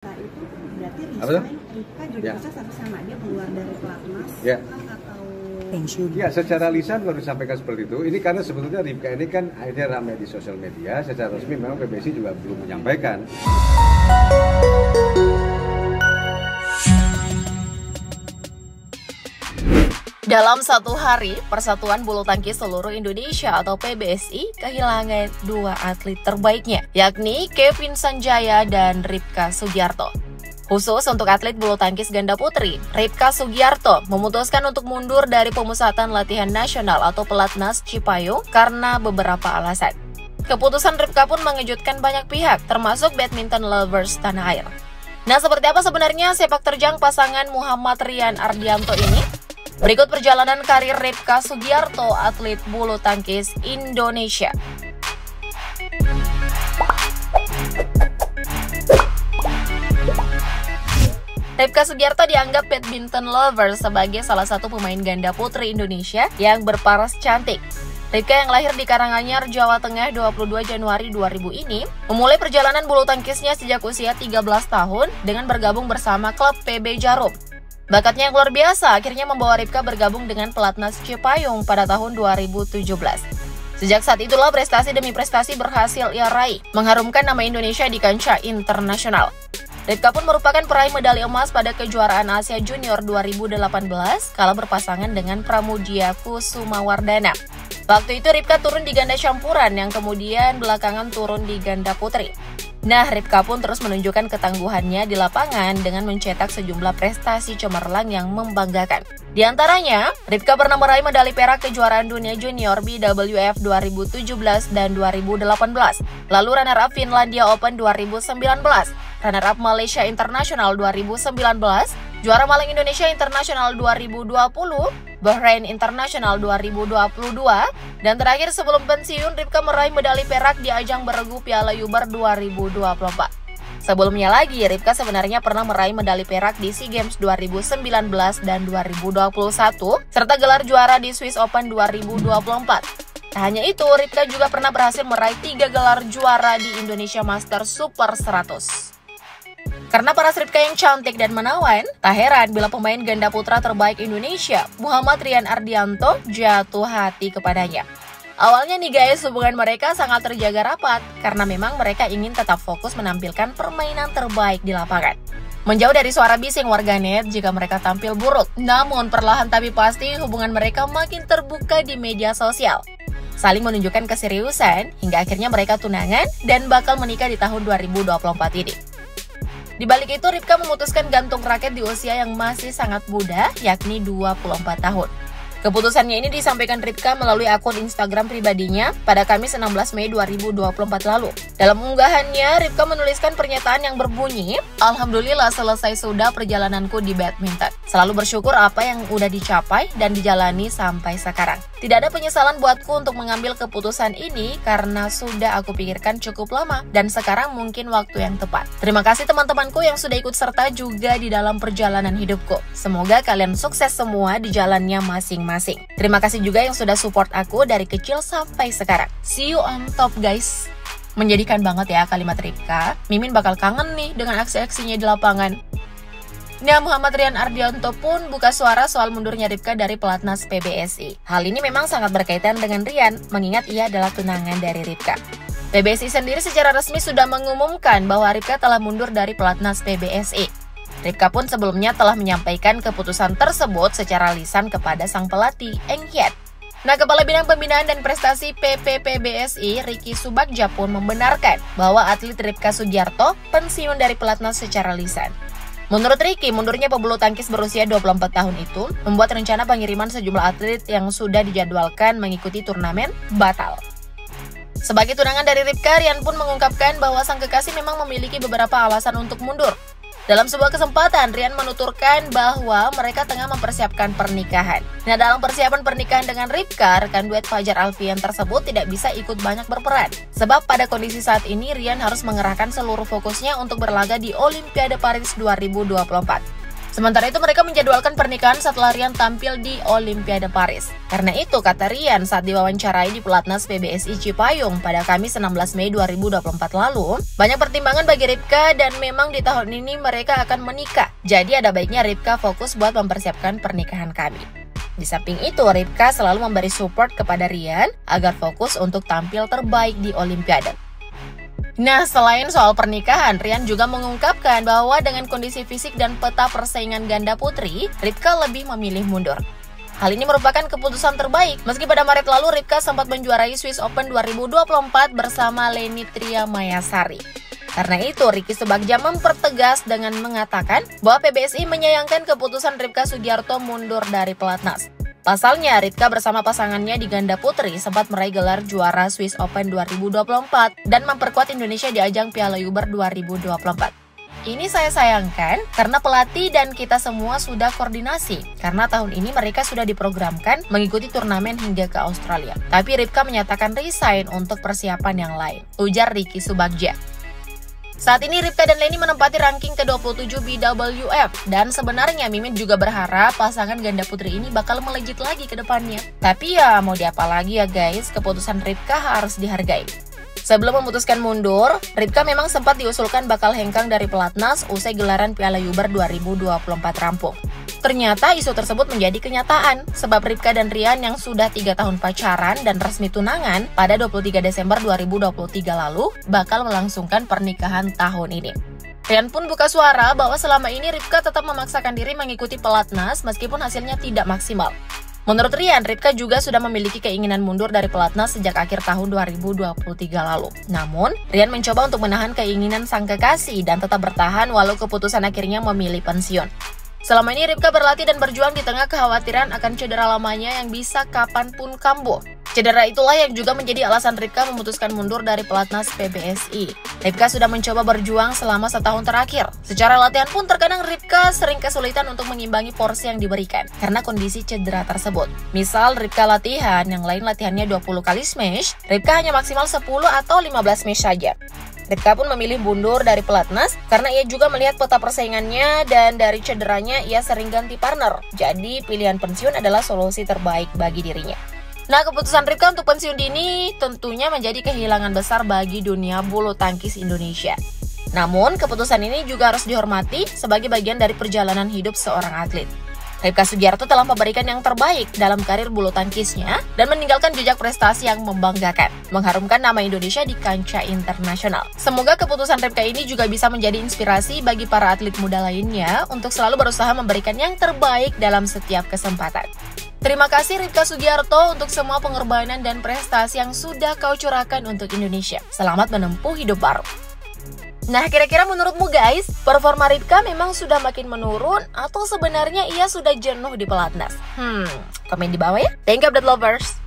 Nah, itu berarti resign Rika juga Ya. sama dia keluar dari pelatnas Ya. atau pensiun. Ya, secara lisan baru disampaikan seperti itu. Ini karena sebetulnya Ripka ini kan akhirnya ramai di sosial media. Secara resmi memang PBSI juga belum menyampaikan. Dalam satu hari, Persatuan Bulu Tangkis Seluruh Indonesia atau PBSI kehilangan dua atlet terbaiknya, yakni Kevin Sanjaya dan Ripka Sugiarto. Khusus untuk atlet bulu tangkis ganda putri, Ripka Sugiarto memutuskan untuk mundur dari pemusatan latihan nasional atau pelatnas Cipayung karena beberapa alasan. Keputusan Ripka pun mengejutkan banyak pihak, termasuk badminton lovers tanah air. Nah, seperti apa sebenarnya sepak terjang pasangan Muhammad Rian Ardianto ini? Berikut perjalanan karir Ripka Sugiarto, atlet bulu tangkis Indonesia. Ripka Sugiarto dianggap badminton lover sebagai salah satu pemain ganda putri Indonesia yang berparas cantik. Ripka yang lahir di Karanganyar, Jawa Tengah 22 Januari 2000 ini memulai perjalanan bulu tangkisnya sejak usia 13 tahun dengan bergabung bersama klub PB Jarum. Bakatnya yang luar biasa akhirnya membawa Ripka bergabung dengan pelatnas Cipayung pada tahun 2017. Sejak saat itulah prestasi demi prestasi berhasil ia raih, mengharumkan nama Indonesia di kancah internasional. Ripka pun merupakan peraih medali emas pada kejuaraan Asia Junior 2018 kala berpasangan dengan Pramudia Kusumawardana. Waktu itu Ripka turun di ganda campuran yang kemudian belakangan turun di ganda putri. Nah, Ripka pun terus menunjukkan ketangguhannya di lapangan dengan mencetak sejumlah prestasi cemerlang yang membanggakan. Di antaranya, Ripka pernah meraih medali perak kejuaraan dunia junior BWF 2017 dan 2018, lalu runner-up Finlandia Open 2019, runner-up Malaysia International 2019, juara Malang Indonesia International 2020, Bahrain International 2022, dan terakhir sebelum pensiun Ripka meraih medali perak di ajang beregu Piala Uber 2024. Sebelumnya lagi, Ripka sebenarnya pernah meraih medali perak di SEA Games 2019 dan 2021, serta gelar juara di Swiss Open 2024. Tak hanya itu, Ripka juga pernah berhasil meraih tiga gelar juara di Indonesia Master Super 100. Karena para Ripka yang cantik dan menawan, tak heran bila pemain ganda putra terbaik Indonesia, Muhammad Rian Ardianto, jatuh hati kepadanya. Awalnya nih guys, hubungan mereka sangat terjaga rapat karena memang mereka ingin tetap fokus menampilkan permainan terbaik di lapangan. Menjauh dari suara bising warganet jika mereka tampil buruk, namun perlahan tapi pasti hubungan mereka makin terbuka di media sosial. Saling menunjukkan keseriusan hingga akhirnya mereka tunangan dan bakal menikah di tahun 2024 ini. Di balik itu, Ripka memutuskan gantung raket di usia yang masih sangat muda, yakni 24 tahun. Keputusannya ini disampaikan Ripka melalui akun Instagram pribadinya pada Kamis 16 Mei 2024 lalu. Dalam unggahannya, Ripka menuliskan pernyataan yang berbunyi, Alhamdulillah selesai sudah perjalananku di badminton. Selalu bersyukur apa yang udah dicapai dan dijalani sampai sekarang. Tidak ada penyesalan buatku untuk mengambil keputusan ini karena sudah aku pikirkan cukup lama dan sekarang mungkin waktu yang tepat. Terima kasih teman-temanku yang sudah ikut serta juga di dalam perjalanan hidupku. Semoga kalian sukses semua di jalannya masing-masing. Terima kasih juga yang sudah support aku dari kecil sampai sekarang. See you on top guys. Menjadikan banget ya kalimat Ripka. Mimin bakal kangen nih dengan aksi-aksinya di lapangan. Nah, Muhammad Rian Ardianto pun buka suara soal mundurnya Ripka dari pelatnas PBSI. Hal ini memang sangat berkaitan dengan Rian, mengingat ia adalah tunangan dari Ripka. PBSI sendiri secara resmi sudah mengumumkan bahwa Ripka telah mundur dari pelatnas PBSI. Ripka pun sebelumnya telah menyampaikan keputusan tersebut secara lisan kepada sang pelatih, Eng Hiet. Nah, Kepala Bidang Pembinaan dan Prestasi PPPBSI, Riki Subagja pun membenarkan bahwa atlet Ripka Sugiarto pensiun dari pelatnas secara lisan. Menurut Ricky, mundurnya pebulu tangkis berusia 24 tahun itu membuat rencana pengiriman sejumlah atlet yang sudah dijadwalkan mengikuti turnamen batal. Sebagai tunangan dari Ripka, Rian pun mengungkapkan bahwa sang kekasih memang memiliki beberapa alasan untuk mundur. Dalam sebuah kesempatan, Rian menuturkan bahwa mereka tengah mempersiapkan pernikahan. Nah, dalam persiapan pernikahan dengan Ripka, rekan duet Fajar Alfian tersebut tidak bisa ikut banyak berperan. Sebab pada kondisi saat ini, Rian harus mengerahkan seluruh fokusnya untuk berlaga di Olimpiade Paris 2024. Sementara itu mereka menjadwalkan pernikahan setelah Rian tampil di Olimpiade Paris. Karena itu, kata Rian saat diwawancarai di Pelatnas PBSI Cipayung pada Kamis 16 Mei 2024 lalu, banyak pertimbangan bagi Ripka dan memang di tahun ini mereka akan menikah. Jadi ada baiknya Ripka fokus buat mempersiapkan pernikahan kami. Di samping itu, Ripka selalu memberi support kepada Rian agar fokus untuk tampil terbaik di Olimpiade. Nah, selain soal pernikahan, Rian juga mengungkapkan bahwa dengan kondisi fisik dan peta persaingan ganda putri, Ripka lebih memilih mundur. Hal ini merupakan keputusan terbaik, meski pada Maret lalu Ripka sempat menjuarai Swiss Open 2024 bersama Leni Tria Mayasari. Karena itu, Ricky Subagja mempertegas dengan mengatakan bahwa PBSI menyayangkan keputusan Ripka Sugiarto mundur dari pelatnas. Pasalnya, Ritka bersama pasangannya di ganda putri sempat meraih gelar juara Swiss Open 2024 dan memperkuat Indonesia di ajang Piala Uber 2024. Ini saya sayangkan karena pelatih dan kita semua sudah koordinasi karena tahun ini mereka sudah diprogramkan mengikuti turnamen hingga ke Australia. Tapi Ripka menyatakan resign untuk persiapan yang lain, ujar Ricky Subagja. Saat ini Ripka dan Leni menempati ranking ke-27 BWF dan sebenarnya Mimin juga berharap pasangan ganda putri ini bakal melejit lagi ke depannya. Tapi ya mau diapa lagi ya guys, keputusan Ripka harus dihargai. Sebelum memutuskan mundur, Ripka memang sempat diusulkan bakal hengkang dari pelatnas usai gelaran Piala Uber 2024 rampung. Ternyata isu tersebut menjadi kenyataan, sebab Ripka dan Rian yang sudah tiga tahun pacaran dan resmi tunangan pada 23 Desember 2023 lalu bakal melangsungkan pernikahan tahun ini. Rian pun buka suara bahwa selama ini Ripka tetap memaksakan diri mengikuti pelatnas meskipun hasilnya tidak maksimal. Menurut Rian, Ripka juga sudah memiliki keinginan mundur dari pelatnas sejak akhir tahun 2023 lalu. Namun, Rian mencoba untuk menahan keinginan sang kekasih dan tetap bertahan walau keputusan akhirnya memilih pensiun. Selama ini Ripka berlatih dan berjuang di tengah kekhawatiran akan cedera lamanya yang bisa kapan pun kambuh. Cedera itulah yang juga menjadi alasan Ripka memutuskan mundur dari pelatnas PBSI. Ripka sudah mencoba berjuang selama setahun terakhir. Secara latihan pun terkadang Ripka sering kesulitan untuk mengimbangi porsi yang diberikan karena kondisi cedera tersebut. Misal Ripka latihan, yang lain latihannya 20 kali smash, Ripka hanya maksimal 10 atau 15 smash saja. Ripka pun memilih mundur dari pelatnas karena ia juga melihat peta persaingannya dan dari cederanya ia sering ganti partner. Jadi pilihan pensiun adalah solusi terbaik bagi dirinya. Nah, keputusan Ripka untuk pensiun dini tentunya menjadi kehilangan besar bagi dunia bulu tangkis Indonesia. Namun, keputusan ini juga harus dihormati sebagai bagian dari perjalanan hidup seorang atlet. Ripka Sugiarto telah memberikan yang terbaik dalam karir bulu tangkisnya dan meninggalkan jejak prestasi yang membanggakan, mengharumkan nama Indonesia di kancah internasional. Semoga keputusan Ripka ini juga bisa menjadi inspirasi bagi para atlet muda lainnya untuk selalu berusaha memberikan yang terbaik dalam setiap kesempatan. Terima kasih Ripka Sugiarto untuk semua pengorbanan dan prestasi yang sudah kau curahkan untuk Indonesia. Selamat menempuh hidup baru. Nah, kira-kira menurutmu guys, performa Ripka memang sudah makin menurun atau sebenarnya ia sudah jenuh di pelatnas? Hmm, komen di bawah ya. Thank you, update lovers.